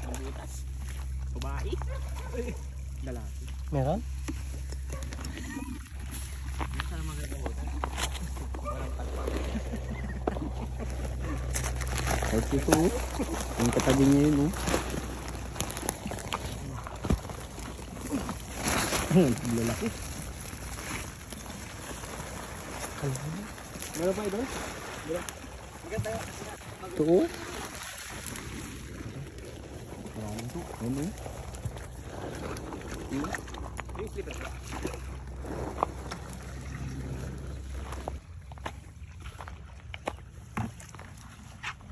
Ng butas. Babae. Lalaki. Meron? Sana magandang butas? Walang. Kahit ito. Yung katabi niya yun oh. Lalaki. Meron pa? Ito oh. Maraming to. Ano oh. Yung slipper.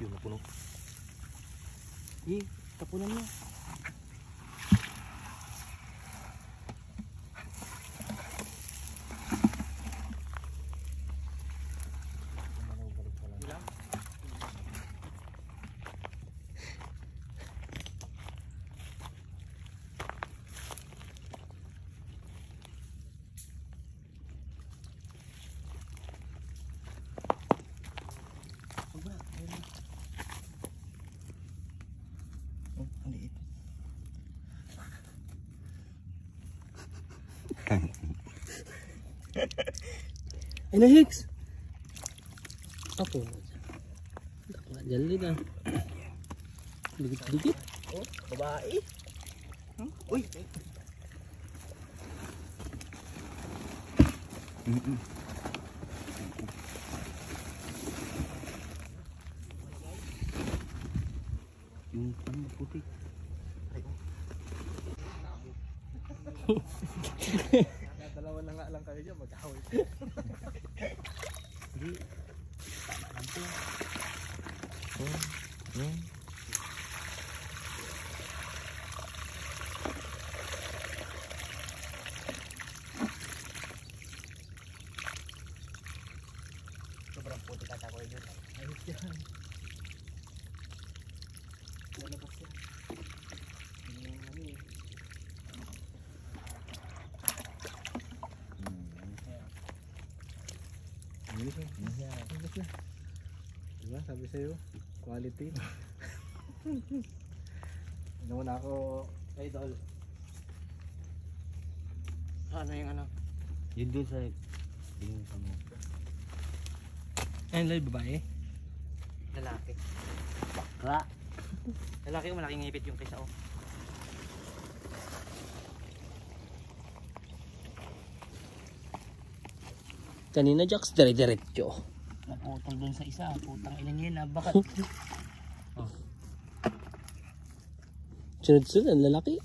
Yun, napuno. Eh, tapunan mo. Oh, ang liit. Ay na Hicks! Ako. Din ah. Dikit-dikit. Oh, babae. Hmm? Uy, Mm-mm. Yung ano puti. dalawa na nga lang kayo dyan, mag-away. Hindi. Oh, oh. Sobrang puti ka ako sabi sa'yo, quality. Ano na ako, idol. Ano yung ano? Yun doon sa yung sa mo. Ayun lang babae. Lalaki. Bakla. Lalaki yung malaking ngipit yung kaysa oh. Kanina Jax, dire-diretso. Naputol dun sa isa, putang ilan yun ah. Baka Sunod-sunod, ang lalaki.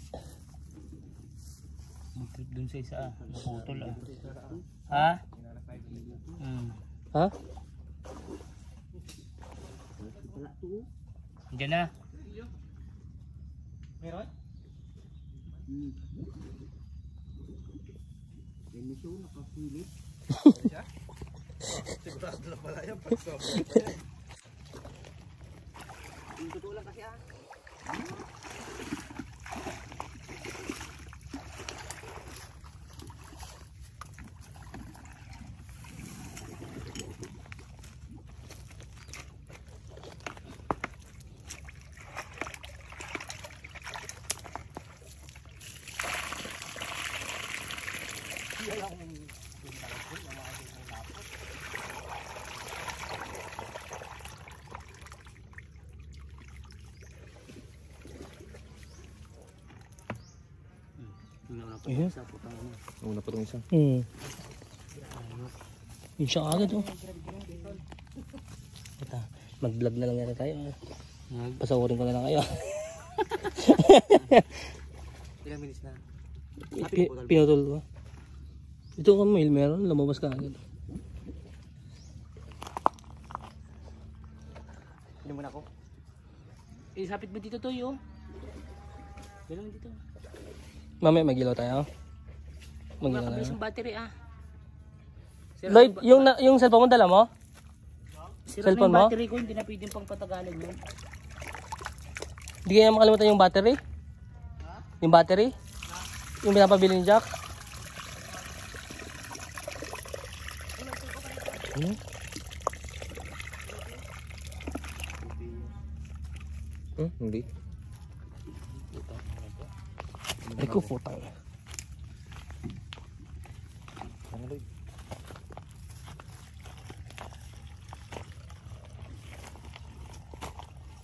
Naputol dun sa isa ah. Naputol ah. Ha? Hmm. Ha? Diyan na. Meron? Emisyon nakapilit. Sigurado na pala yan. Pag Yung totoo lang kasi ah. Ayun. Sa ano. Una pa itong isa. Hmm. Yun siya agad oh. Ito, mag-vlog na lang yata tayo. ah. Pasawarin ko na lang kayo. Ilang minutes na? Pi- pinutol ko. Ito ka mail, meron. Lumabas ka agad. Na ako. Eh, sapit mo dito to yo. Ganun dito. Mamaya magilaw tayo. Magilaw tayo. isang battery ah. Sira Lloyd, yung, na, yung cellphone mo dala mo? Sira cellphone yung mo? battery ko, hindi na pwedeng pang patagalan yun. Hindi kaya makalimutan yung battery? Yung battery? Yung pinapabili ni Jack? Hmm? Ay ko, putang. Ano, Lloyd?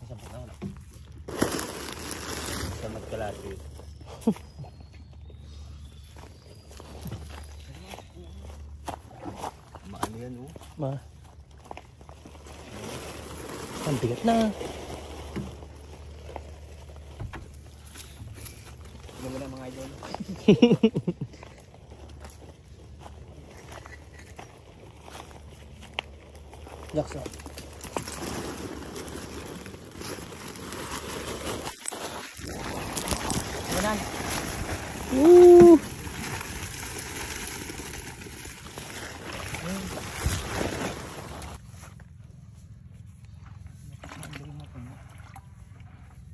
Masang na wala. Sa magkalati. Maano yan, oh. Ma. Ang bigat na. Ano mo na mga idol? Jaksa. Ano Woo!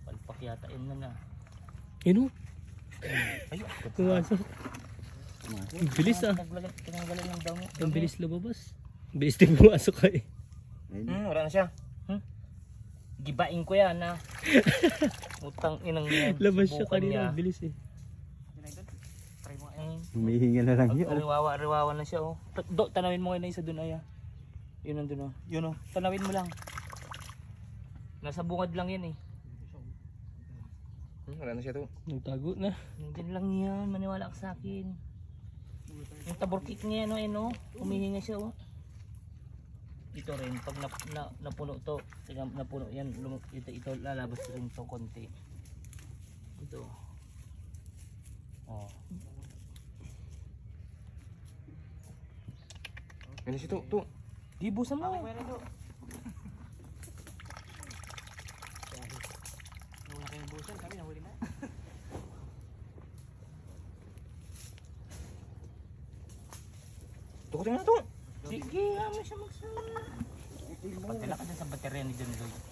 Palpak yata yun na na. Yun o. Ay, Pumasok. Ang bilis ah. Tinanggalan, ng damo. Ang bilis lumabas. Ang bilis din pumasok ka eh. Hmm, wala na siya. Hmm? Gibain ko yan na. Utang inang yan. Labas siya kanina. Ang bilis eh. Hmm. Humihinga na lang yun. oh. Riwawa, riwawa na siya oh. Do, tanawin mo ngayon na isa dun ay ah. Yun nandun oh. Yun oh. Tanawin mo lang. Nasa bungad lang yan eh. Hmm, Wala na siya to. Nagtago na. Nandyan lang yan. Maniwala ka sa akin. Yung taborkik niya no, eh no. Humihinga siya oh. Ito rin, pag nap, na, napuno to, tingnan, napuno yan, lum, ito, ito lalabas rin to konti. Ito. Oh. Ano siya to? To. Di busan mo. Tukotin mo na to. Sige, hama siya magsama. Padala ka dyan sa baterya ni John Lloyd.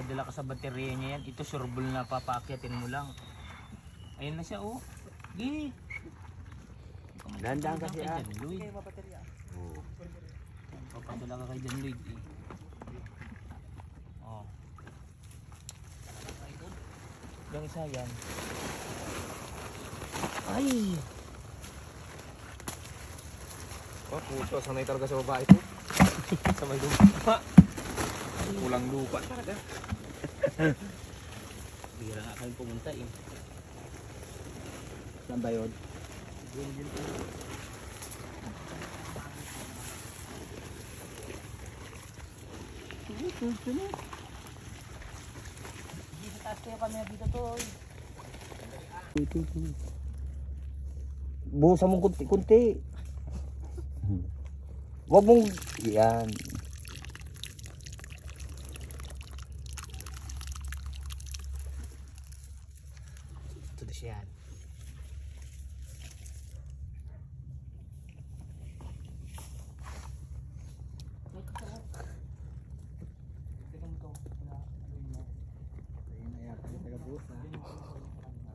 Nagpapadala ka sa baterya niya yan. Ito sureball na papaakyatin mo lang. Ayun na siya oh. Sige. Dahan-dahan kasi, ah. Lloyd. Oo. Papadala ka kay John Lloyd eh. Oh. Yung isa yan. Ay! Oh, puto. Sanay talaga sa babae to. sa may lupa. Kulang lupa talaga. Bira nga kami pumunta eh. Saan ba yun? Sa taas kami dito to. Ito, ito. Buhusan mong kunti-kunti. Huwag mong... Yan. Ito na siya.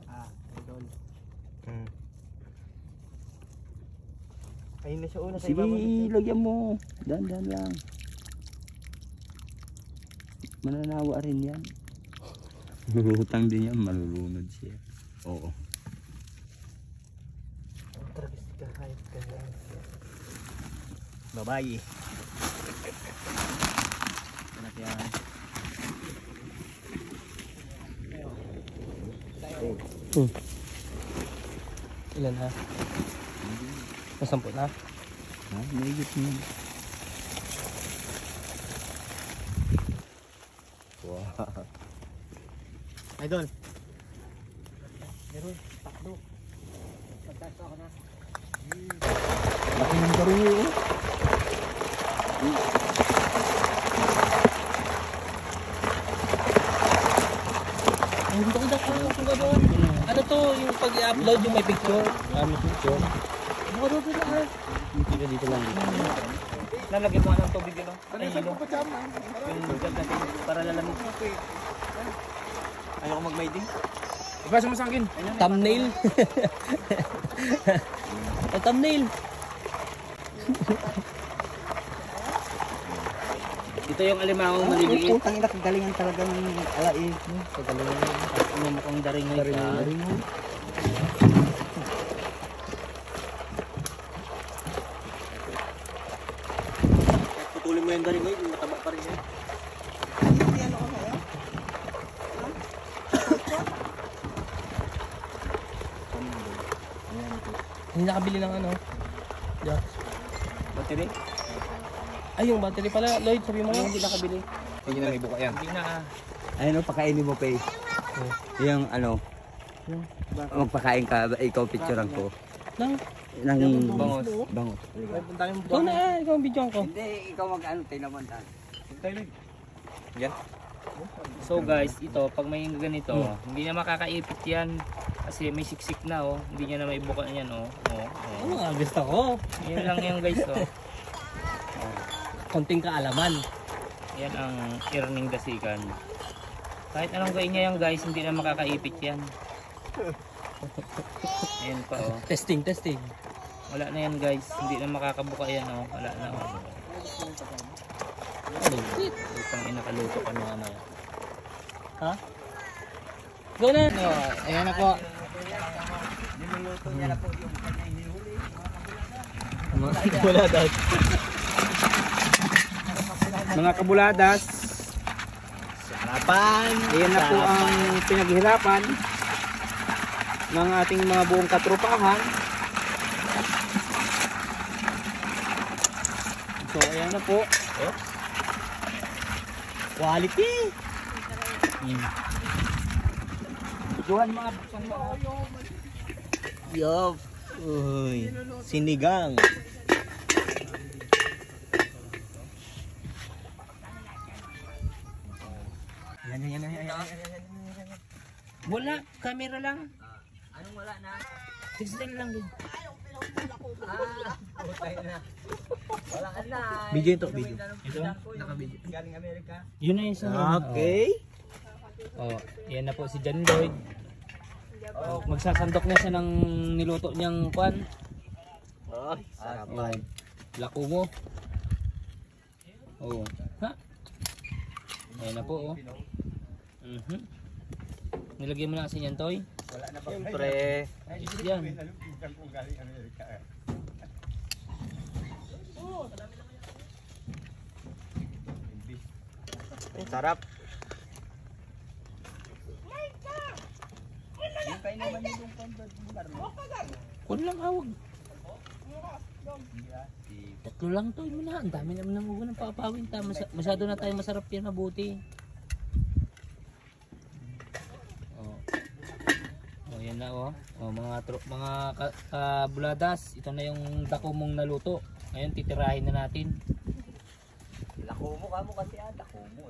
Ah, idol. Mm. Ayun na siya una sa Sige, ibabaw. lagyan mo. Dahan-dahan lang. Mananawa rin yan. Lulutang din yan, malulunod siya. Oo. Tragis ka, hayop ka yan. Babae. Anak yan. Hmm. Ilan ha? Masampu na? Ha? Mayigit mo. Wow. Idol. Meron, takdo. Pagtaas ako na. Laki ng gano'n. Ano to, yung pag i-upload yung may picture? May picture. Ano ko doon na ah? Dito, dito lang. Lalagyan mo ng tubig yun. Pa dyan? Yung natin para lalamig. Ayoko mag-maiding. Ibasa mo sa akin. Thumbnail. Ang thumbnail. Ito yung alimangong maliliit. Putang ina, kagalingan talaga ng alay. Kagalingan yun. Tapos ano mukhang daringoy ka. Putulin mo yung daringoy, mataba pa rin yan. Hindi nakabili ng ano. Yeah. Battery? Ay, yung battery pala. Lloyd, sabi mo nga. Hindi nakabili. Hindi na may buka yan. Hindi na ah. Ayun o, pakainin mo, Pay. Yung ano, magpakain ka, ikaw picturean ko. Lang. Nang Bangos. Bangos. Ikaw na eh. Ikaw ang video ko. Hindi, ikaw mag-ano, tinaman tayo. Yan. So guys, ito pag may ganito, hindi na makakaipit 'yan kasi may siksik na oh. Hindi niya na maibuka yan oh. Oh. oh. Ano gusto ko? Yan lang yan guys oh. Konting kaalaman. Yan ang earning dasikan. Kahit anong gawin niya yan guys, hindi na makakaipit yan. Ayan pa oh. Testing, testing. Wala na yan guys, hindi na makakabuka yan oh. Wala na oh. Ano? Itang inakaluto ka na ano. Ha? Go na. Ayan na po. Niluluto niya na po yung kanyang hinihuli. Kabuladas. Mga kabuladas. Harapan! Ayan na po ang pinaghirapan ng ating mga buong katrupahan. So, ayan na po. Quality! Mga buksan mo. Yup. Uy, sinigang. Yan, yan, yan, yan, yan, yan, yan. Wala, camera lang. Anong wala na? Tignan lang din. Video ito, video. Ito? Galing Amerika. Yun na yung sa Okay. Oh, yan na po si John Lloyd. Oh, magsasandok na siya ng niluto niyang kwan. Oh, sarap. Oh, lako mo. Oh, ha? Ayan na po oh. Mhm. Nilagyan mo na kasi yan, Toy. Siyempre. Yan. Sarap. Kung lang awag. Tatlo lang to, mo na. Ang dami naman ng ugo ng papawin ta. Mas- masyado na tayo masarap yan mabuti. Oh. Oh, yan na oh. Oh, mga tro- mga ka- kabuladas, ito na yung dako mong naluto. Ngayon titirahin na natin. Lako mo ka mo kasi ah, lako mo.